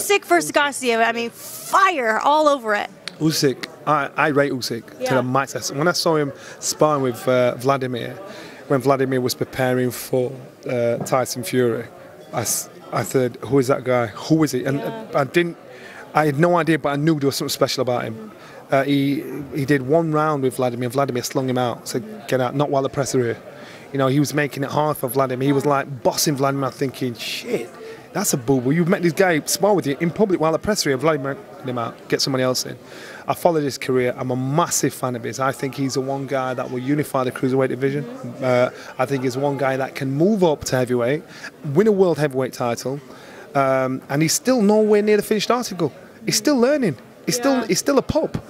Usyk versus Garcia. I mean, fire all over it. Usyk, I, I rate Usyk to the max. When I saw him sparring with uh, Vladimir, when Vladimir was preparing for uh, Tyson Fury, I, I said, "Who is that guy? Who is he?" And uh, I didn't, I had no idea, but I knew there was something special about him. Uh, he he did one round with Vladimir. Vladimir slung him out, said, "Get out, not while the press are here." You know, he was making it hard for Vladimir. He was like bossing Vladimir, thinking, "Shit." That's a boo. You've met this guy spar with you in public while the press are here. Vladimir, get him out, get somebody else in. I followed his career. I'm a massive fan of his. I think he's the one guy that will unify the cruiserweight division. Uh, I think he's one guy that can move up to heavyweight, win a world heavyweight title, um, and he's still nowhere near the finished article. He's still learning. He's still he's still a pup.